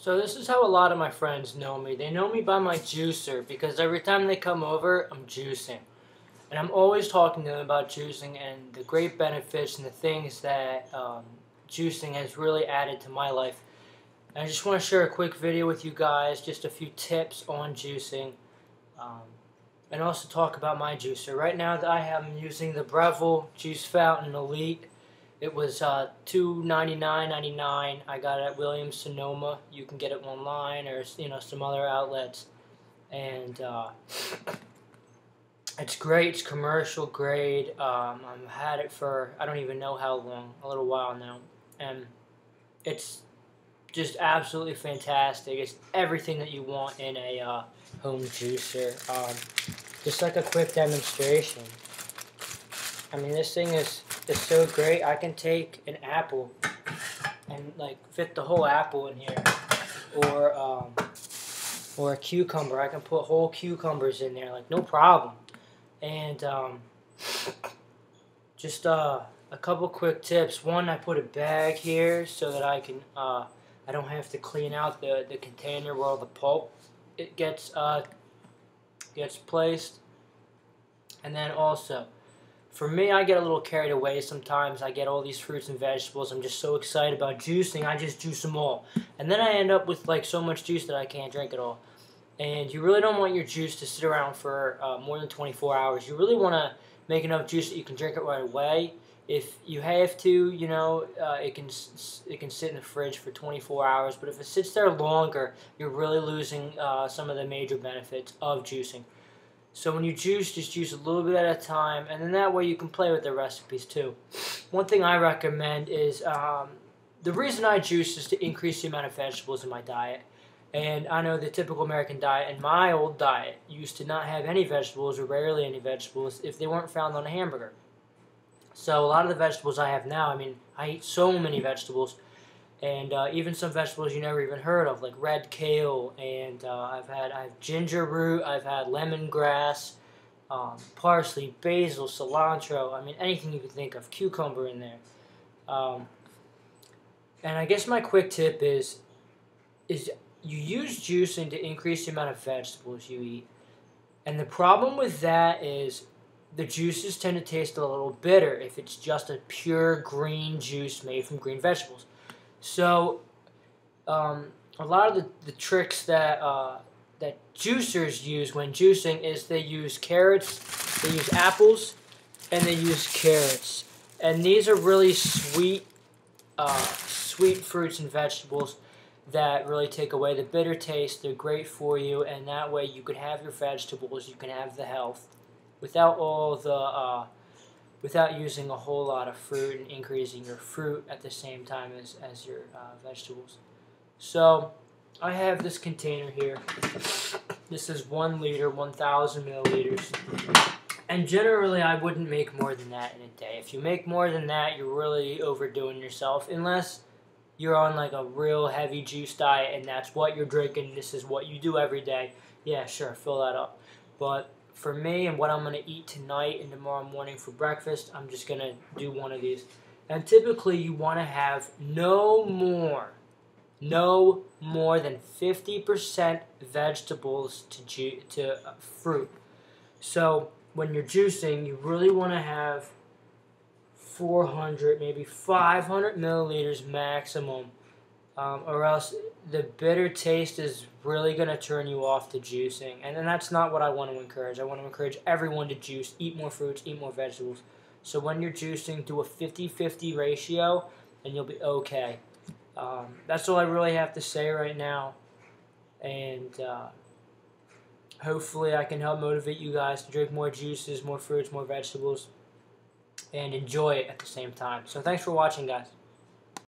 So this is how a lot of my friends know me. They know me by my juicer because every time they come over, I'm juicing. And I'm always talking to them about juicing and the great benefits and the things that um, juicing has really added to my life. And I just want to share a quick video with you guys, just a few tips on juicing. Um, and also talk about my juicer. Right now I am using the Breville Juice Fountain Elite it was uh, $299.99. I got it at Williams Sonoma. You can get it online or you know some other outlets, and uh, it's great. It's commercial grade. Um, I've had it for I don't even know how long, a little while now, and it's just absolutely fantastic. It's everything that you want in a uh, home juicer. Um, just like a quick demonstration. I mean, this thing is is so great. I can take an apple and like fit the whole apple in here, or um, or a cucumber. I can put whole cucumbers in there, like no problem. And um, just uh, a couple quick tips. One, I put a bag here so that I can uh, I don't have to clean out the the container where all the pulp it gets uh, gets placed. And then also for me, I get a little carried away sometimes. I get all these fruits and vegetables. I'm just so excited about juicing. I just juice them all. And then I end up with like so much juice that I can't drink it all. And you really don't want your juice to sit around for uh, more than 24 hours. You really want to make enough juice that you can drink it right away. If you have to, you know, uh, it can it can sit in the fridge for 24 hours. But if it sits there longer, you're really losing uh, some of the major benefits of juicing. So when you juice, just juice a little bit at a time, and then that way you can play with the recipes too. One thing I recommend is um, the reason I juice is to increase the amount of vegetables in my diet. And I know the typical American diet and my old diet used to not have any vegetables or rarely any vegetables if they weren't found on a hamburger. So a lot of the vegetables I have now, I mean, I eat so many vegetables and uh, even some vegetables you never even heard of, like red kale, and uh, I've had I have ginger root, I've had lemongrass, um, parsley, basil, cilantro. I mean anything you can think of, cucumber in there. Um, and I guess my quick tip is, is you use juicing to increase the amount of vegetables you eat. And the problem with that is the juices tend to taste a little bitter if it's just a pure green juice made from green vegetables. So, um, a lot of the, the tricks that uh, that juicers use when juicing is they use carrots, they use apples, and they use carrots. And these are really sweet, uh, sweet fruits and vegetables that really take away the bitter taste. They're great for you, and that way you can have your vegetables, you can have the health, without all the uh, without using a whole lot of fruit and increasing your fruit at the same time as, as your uh, vegetables. So I have this container here. This is one liter, 1,000 milliliters. And generally, I wouldn't make more than that in a day. If you make more than that, you're really overdoing yourself. Unless you're on like a real heavy juice diet and that's what you're drinking, this is what you do every day. Yeah, sure, fill that up. But for me and what I'm going to eat tonight and tomorrow morning for breakfast, I'm just going to do one of these. And typically you want to have no more, no more than 50% vegetables to, ju- to uh, fruit. So when you're juicing, you really want to have 400, maybe 500 milliliters maximum um, or else the bitter taste is really going to turn you off to juicing. And then that's not what I want to encourage. I want to encourage everyone to juice, eat more fruits, eat more vegetables. So when you're juicing, do a 50-50 ratio, and you'll be okay. Um, that's all I really have to say right now. And uh, hopefully I can help motivate you guys to drink more juices, more fruits, more vegetables, and enjoy it at the same time. So thanks for watching, guys.